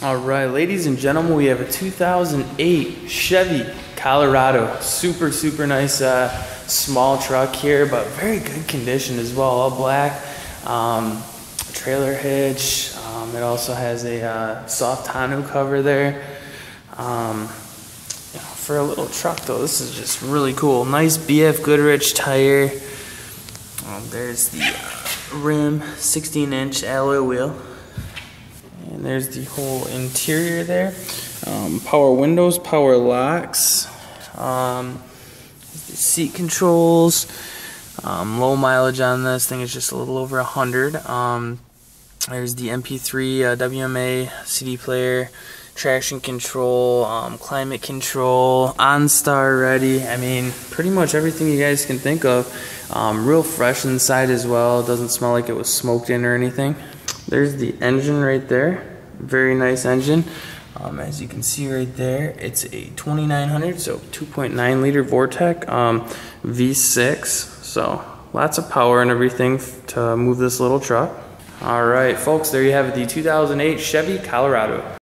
All right, ladies and gentlemen, we have a 2008 Chevy Colorado. Super, super nice uh, small truck here, but very good condition as well. All black, um, trailer hitch. Um, it also has a uh, soft tonneau cover there. Um, you know, for a little truck though, this is just really cool. Nice BF Goodrich tire. Um, there's the uh, rim, 16 inch alloy wheel. And there's the whole interior there. Um, power windows, power locks, um, seat controls, um, low mileage on this thing is just a little over a hundred. Um, there's the MP3 uh, WMA CD player, traction control, um, climate control, OnStar ready. I mean, pretty much everything you guys can think of. Um, real fresh inside as well. Doesn't smell like it was smoked in or anything. There's the engine right there. Very nice engine. Um, as you can see right there, it's a 2900, so 2.9 liter Vortec um, V6. So lots of power and everything to move this little truck. All right, folks, there you have the 2008 Chevy Colorado.